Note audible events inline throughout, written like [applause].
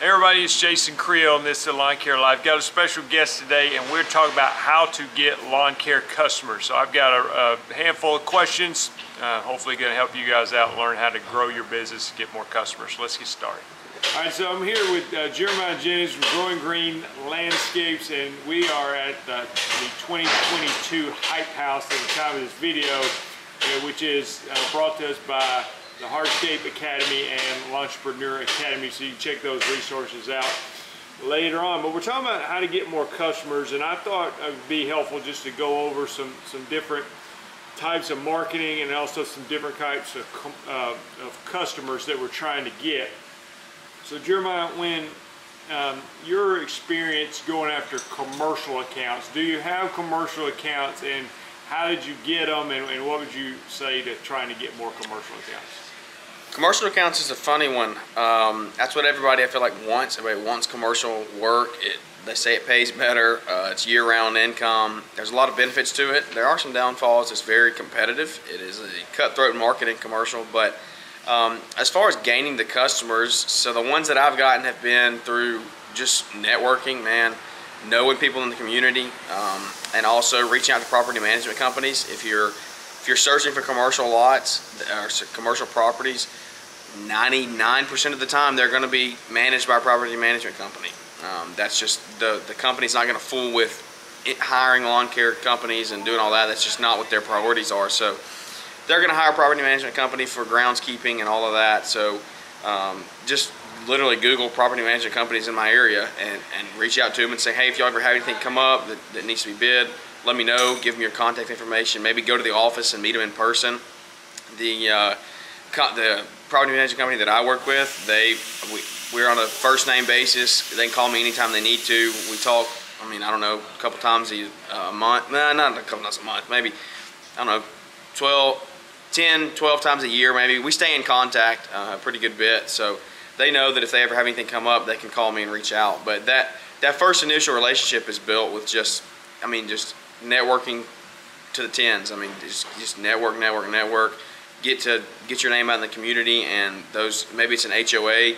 Hey everybody, it's Jason Creel and this is Lawn Care Life. Got a special guest today and we're talking about how to get lawn care customers. So I've got a, a handful of questions, uh, hopefully gonna help you guys out learn how to grow your business get more customers. Let's get started. All right, so I'm here with uh, Jeremiah Jennings from Growing Green Landscapes and we are at uh, the 2022 Hype House at the time of this video, uh, which is uh, brought to us by the Hardscape Academy and Lawnpreneur Academy, so you can check those resources out later on. But we're talking about how to get more customers, and I thought it would be helpful just to go over some, some different types of marketing and also some different types of, uh, of customers that we're trying to get. So Jeremiah, when um, your experience going after commercial accounts, do you have commercial accounts and how did you get them and, and what would you say to trying to get more commercial accounts? Commercial accounts is a funny one. Um, that's what everybody I feel like wants. Everybody wants commercial work. It, they say it pays better. Uh, it's year-round income. There's a lot of benefits to it. There are some downfalls. It's very competitive. It is a cutthroat market in commercial. But um, as far as gaining the customers, so the ones that I've gotten have been through just networking, man, knowing people in the community, um, and also reaching out to property management companies. If you're if you're searching for commercial lots or commercial properties, 99% of the time they're going to be managed by a property management company. Um, that's just the the company's not going to fool with it, hiring lawn care companies and doing all that. That's just not what their priorities are. So they're going to hire a property management company for groundskeeping and all of that. So um, just literally Google property management companies in my area and, and reach out to them and say, hey, if y'all ever have anything come up that, that needs to be bid, let me know, give them your contact information, maybe go to the office and meet them in person. The, uh, the property management company that I work with, they we, we're on a first name basis. They can call me anytime they need to. We talk, I mean, I don't know, a couple times a, a month. Nah, not a couple times a month, maybe, I don't know, 12, 10, 12 times a year maybe. We stay in contact uh, a pretty good bit. So they know that if they ever have anything come up, they can call me and reach out. But that, that first initial relationship is built with just, I mean, just networking to the tens. I mean, just, just network, network, network. Get to get your name out in the community, and those maybe it's an HOA.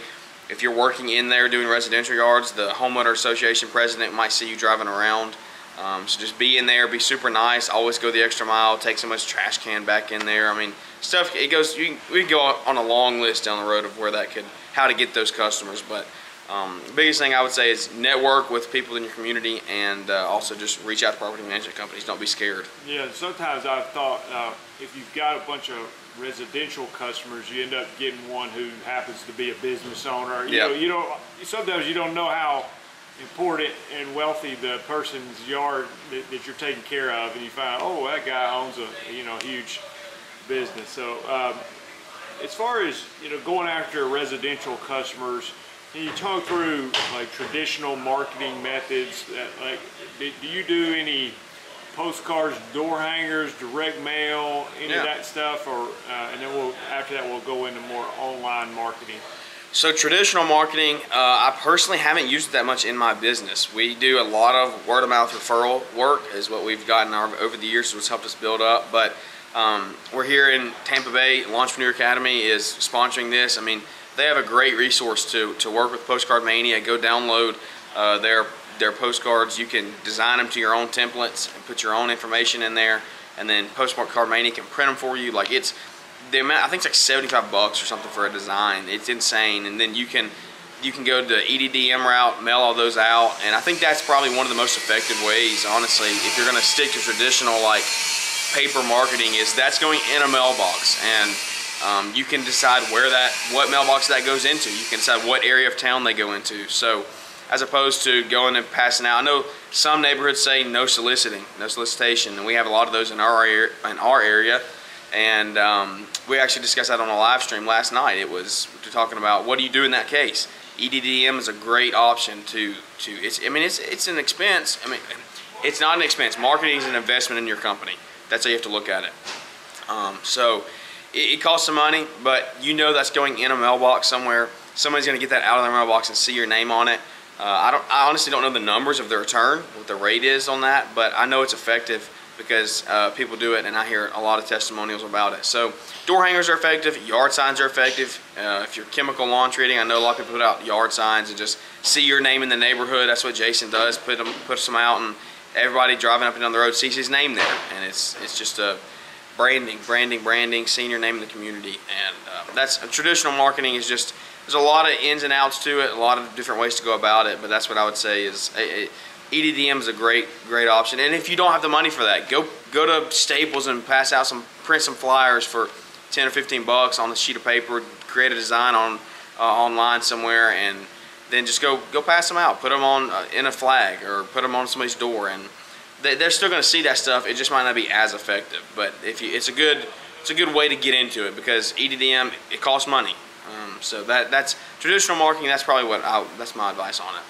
If you're working in there doing residential yards, the homeowner association president might see you driving around. Um, so just be in there, be super nice. Always go the extra mile. Take someone's trash can back in there. I mean, stuff. It goes. You, we can go on a long list down the road of where that could, how to get those customers, but. Um, the biggest thing I would say is network with people in your community and uh, also just reach out to property management companies. Don't be scared. Yeah, sometimes I've thought uh, if you've got a bunch of residential customers, you end up getting one who happens to be a business owner. You yep. know, you don't, sometimes you don't know how important and wealthy the person's yard that, that, you're taking care of and you find, oh, that guy owns a, you know, huge business. So um, as far as, you know, going after residential customers, can you talk through like traditional marketing methods? That, like, do you do any postcards, door hangers, direct mail, any yeah. of that stuff, or uh, and then we'll after that we'll go into more online marketing. So traditional marketing, uh, I personally haven't used it that much in my business. We do a lot of word of mouth referral work, is what we've gotten our, over the years, which helped us build up. But um, we're here in Tampa Bay. Lawnpreneur Academy is sponsoring this. I mean they have a great resource to, to work with Postcard Mania. Go download uh, their, their postcards. You can design them to your own templates and put your own information in there. And then Postcard Mania can print them for you. Like it's, the amount, I think it's like 75 bucks or something for a design. It's insane. And then you can, you can go the EDDM route, mail all those out. And I think that's probably one of the most effective ways, honestly, if you're gonna stick to traditional like paper marketing is that's going in a mailbox. And um, you can decide where that, what mailbox that goes into. You can decide what area of town they go into. So as opposed to going and passing out. I know some neighborhoods say no soliciting, no solicitation, and we have a lot of those in our area. In our area. And um, we actually discussed that on a live stream last night. It was talking about what do you do in that case. EDDM is a great option to to. It's I mean it's it's an expense. I mean it's not an expense. Marketing is an investment in your company. That's how you have to look at it. Um, so it, it costs some money, but you know that's going in a mailbox somewhere. Somebody's going to get that out of their mailbox and see your name on it. Uh, I don't. I honestly don't know the numbers of the return, what the rate is on that, but I know it's effective because uh, people do it, and I hear a lot of testimonials about it. So door hangers are effective, yard signs are effective. Uh, if you're chemical lawn treating, I know a lot of people put out yard signs and just see your name in the neighborhood. That's what Jason does. Put them, puts them out, and everybody driving up and down the road sees his name there, and it's it's just a branding, branding, branding, senior name in the community, and uh, that's traditional marketing is just there's a lot of ins and outs to it, a lot of different ways to go about it, but that's what I would say is. A, a, EDDM is a great, great option. And if you don't have the money for that, go go to Staples and pass out some, print some flyers for 10 or 15 bucks on a sheet of paper, create a design on uh, online somewhere, and then just go go pass them out. Put them on uh, in a flag or put them on somebody's door, and they're still going to see that stuff. It just might not be as effective, but if you, it's a good it's a good way to get into it because EDDM it costs money. Um, so that that's traditional marketing. That's probably what I, that's my advice on it.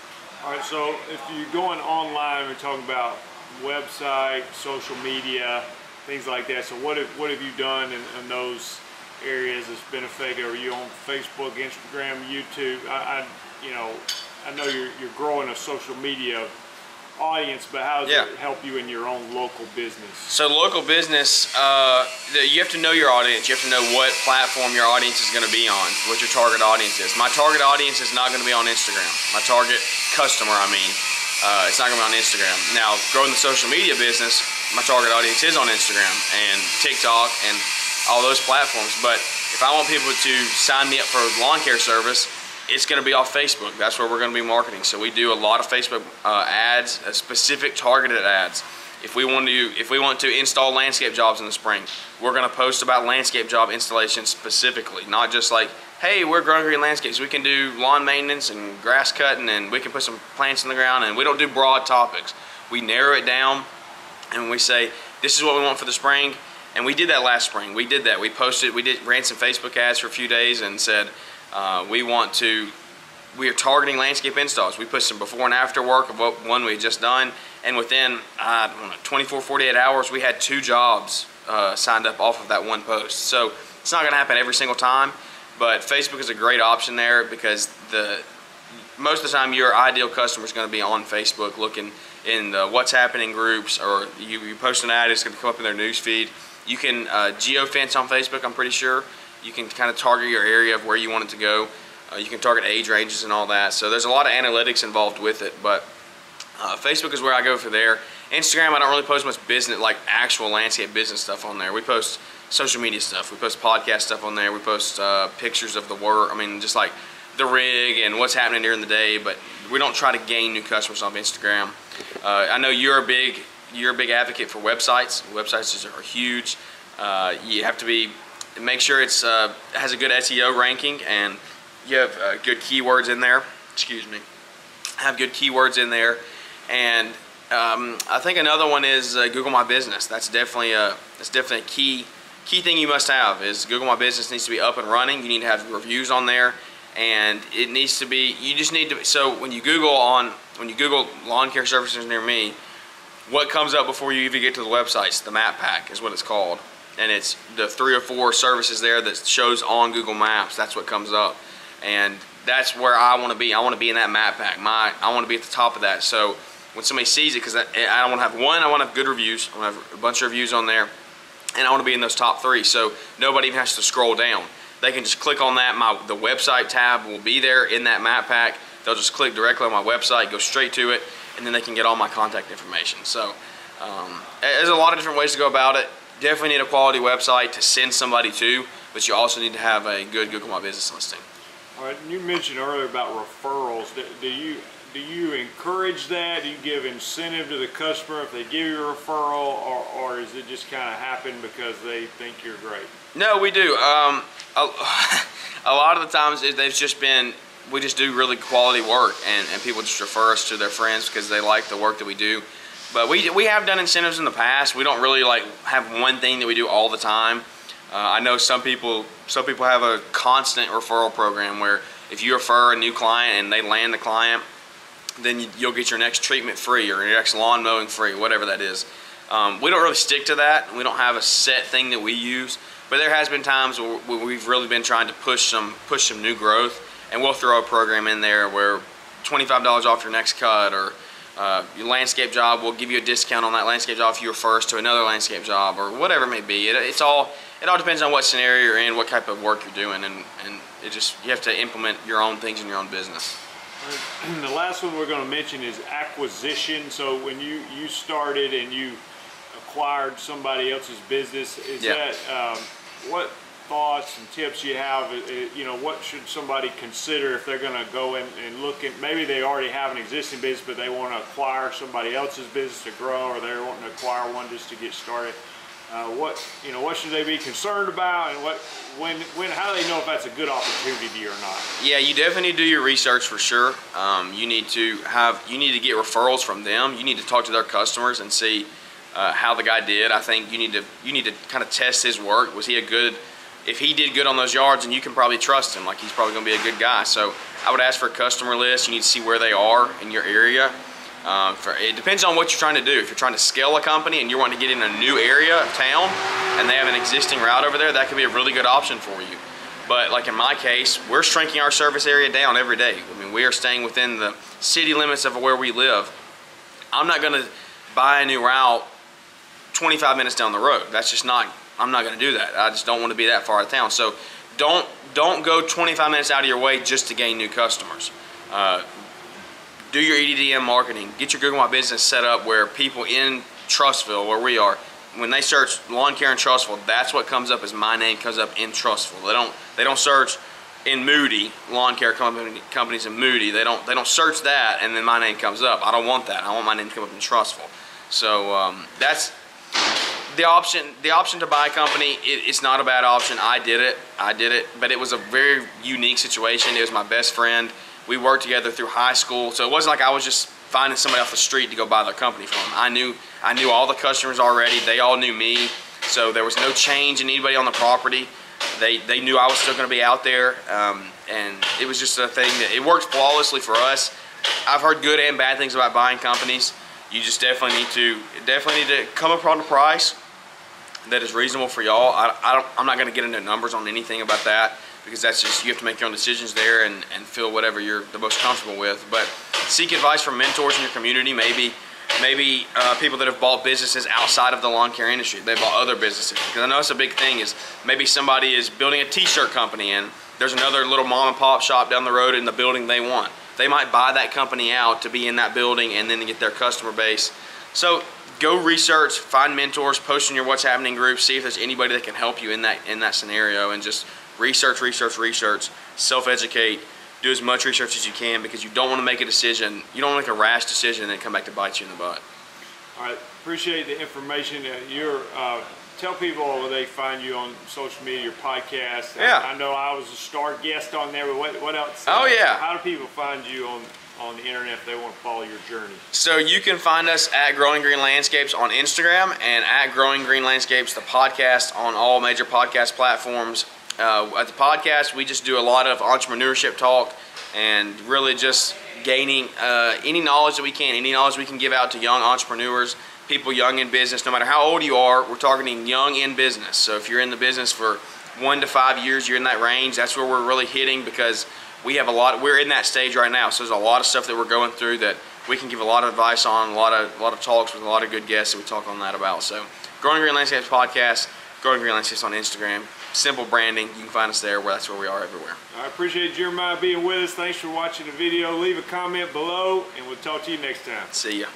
All right, so if you're going online, we're talking about website, social media, things like that. So what have, what have you done in, in those areas that's been effective? Are you on Facebook, Instagram, YouTube? I, I you know, I know you're, you're growing a social media audience, but how does Yeah. it help you in your own local business? So local business, uh, you have to know your audience. You have to know what platform your audience is going to be on, what your target audience is. My target audience is not going to be on Instagram. My target customer, I mean, uh, it's not going to be on Instagram. Now, growing the social media business, my target audience is on Instagram and TikTok and all those platforms. But if I want people to sign me up for a lawn care service, it's going to be off Facebook. That's where we're going to be marketing. So we do a lot of Facebook uh, ads, uh, specific targeted ads. If we want to, if we want to install landscape jobs in the spring, we're going to post about landscape job installation specifically, not just like, hey, we're growing green landscapes. We can do lawn maintenance and grass cutting, and we can put some plants in the ground, and we don't do broad topics. We narrow it down, and we say, this is what we want for the spring. And we did that last spring. We did that. We posted, we did ran some Facebook ads for a few days and said, uh, we want to, we are targeting landscape installs. We put some before and after work of what one we had just done. And within uh, know, 24, 48 hours, we had two jobs uh, signed up off of that one post. So it's not going to happen every single time, but Facebook is a great option there because the most of the time your ideal customer is going to be on Facebook looking in the what's happening groups or you, you post an ad, it's going to come up in their news feed. You can uh, geofence on Facebook, I'm pretty sure. You can kind of target your area of where you want it to go. Uh, you can target age ranges and all that. So there's a lot of analytics involved with it, but uh, Facebook is where I go for there. Instagram, I don't really post much business, like actual landscape business stuff on there. We post social media stuff. We post podcast stuff on there. We post uh, pictures of the work. I mean, just like the rig and what's happening during the day. But we don't try to gain new customers off Instagram. Uh, I know you're a big you're a big advocate for websites. Websites are huge. Uh, you have to be make sure it's uh, has a good SEO ranking and you have uh, good keywords in there. Excuse me. Have good keywords in there, and um, I think another one is uh, Google My Business. That's definitely a that's definitely a key key thing you must have is Google My Business needs to be up and running. You need to have reviews on there, and it needs to be. You just need to. So when you Google on when you Google lawn care services near me, what comes up before you even get to the websites? The map pack is what it's called, and it's the three or four services there that shows on Google Maps. That's what comes up, and that's where I want to be. I want to be in that map pack. My I want to be at the top of that. So when somebody sees it, because I, I don't want to have one, I want to have good reviews. I want to have a bunch of reviews on there, and I want to be in those top three. So nobody even has to scroll down. They can just click on that. My the website tab will be there in that map pack. They'll just click directly on my website, go straight to it, and then they can get all my contact information. So um, there's a lot of different ways to go about it. Definitely need a quality website to send somebody to, but you also need to have a good Google My Business listing. All right, you mentioned earlier about referrals. Do, do you do you encourage that? Do you give incentive to the customer if they give you a referral, or, or is it just kind of happen because they think you're great? No, we do. Um, a, [laughs] a lot of the times it- they've just been, we just do really quality work and, and people just refer us to their friends because they like the work that we do. But we, we have done incentives in the past. We don't really like have one thing that we do all the time. Uh, I know some people, some people have a constant referral program where if you refer a new client and they land the client, then you, you'll get your next treatment free or your next lawn mowing free, whatever that is. Um, we don't really stick to that. We don't have a set thing that we use, but there has been times where where we've really been trying to push some push some new growth, and we'll throw a program in there where $25 off your next cut or uh, your landscape job, we'll give you a discount on that landscape job if you refer us to another landscape job or whatever it may be. It, it's all it all depends on what scenario you're in, what type of work you're doing, and and it just you have to implement your own things in your own business. [clears throat] The last one we're going to mention is acquisition. So when you you started and you acquired somebody else's business, is that um, what thoughts and tips you have? uh, uh, You know, what should somebody consider if they're going to go in and look at? Maybe they already have an existing business, but they want to acquire somebody else's business to grow, or they're wanting to acquire one just to get started. Uh, what you know, what should they be concerned about, and what when when how do they know if that's a good opportunity or not? Yeah, you definitely to do your research for sure. Um, you need to have you need to get referrals from them. You need to talk to their customers and see uh, how the guy did. I think you need to you need to kind of test his work. Was he a good? If he did good on those yards, and you can probably trust him, like he's probably going to be a good guy. So I would ask for a customer list. You need to see where they are in your area. Um, for, it depends on what you're trying to do. If you're trying to scale a company and you want to get in a new area of town and they have an existing route over there, that could be a really good option for you. But like in my case, we're shrinking our service area down every day. I mean, we are staying within the city limits of where we live. I'm not going to buy a new route 25 minutes down the road. That's just not. I'm not going to do that. I just don't want to be that far out of town. So don't don't go 25 minutes out of your way just to gain new customers. Uh, do your EDDM marketing. Get your Google My Business set up where people in Trussville, where we are, when they search lawn care in Trussville, that's what comes up as my name comes up in Trussville. They don't they don't search in Moody lawn care company, companies in Moody. They don't they don't search that and then my name comes up. I don't want that. I want my name to come up in Trussville. So um, that's the option. The option to buy a company. It, it's not a bad option. I did it. I did it, but it was a very unique situation. It was my best friend. We worked together through high school, so it wasn't like I was just finding somebody off the street to go buy their company from. I knew I knew all the customers already. They all knew me, so there was no change in anybody on the property. They they knew I was still going to be out there, um, and it was just a thing that it worked flawlessly for us. I've heard good and bad things about buying companies. You just definitely need to definitely need to come up on a price that is reasonable for y'all. I, I don't, I'm not going to get into numbers on anything about that because that's just you have to make your own decisions there and, and feel whatever you're the most comfortable with. But seek advice from mentors in your community, maybe maybe uh, people that have bought businesses outside of the lawn care industry. They bought other businesses because I know it's a big thing. Is maybe somebody is building a T-shirt company and there's another little mom and pop shop down the road in the building they want. They might buy that company out to be in that building and then get their customer base. So go research, find mentors, post in your what's happening group, see if there's anybody that can help you in that in that scenario, and just research, research, research, self-educate, do as much research as you can because you don't want to make a decision. You don't want to make a rash decision and then come back to bite you in the butt. All right, appreciate the information. Uh, You're, uh, tell people where they find you on social media, your podcast. I- Yeah. I know I was a star guest on there, but what, what else? Oh, yeah. How do people find you on, on the internet if they want to follow your journey? So you can find us at Growing Green Landscapes on Instagram and at Growing Green Landscapes, the podcast on all major podcast platforms. Uh, at the podcast, we just do a lot of entrepreneurship talk and really just gaining uh, any knowledge that we can, any knowledge we can give out to young entrepreneurs, people young in business, no matter how old you are, we're targeting young in business. So if you're in the business for one to five years, you're in that range, that's where we're really hitting because we have a lot, we're in that stage right now. So there's a lot of stuff that we're going through that we can give a lot of advice on, a lot of, a lot of talks with a lot of good guests that we talk on that about. So Growing Green Landscapes podcast, Growing Green Landscapes on Instagram, simple branding, you can find us there, where that's where we are everywhere. I appreciate Jeremiah being with us. Thanks for watching the video. Leave a comment below, and we'll talk to you next time. See ya.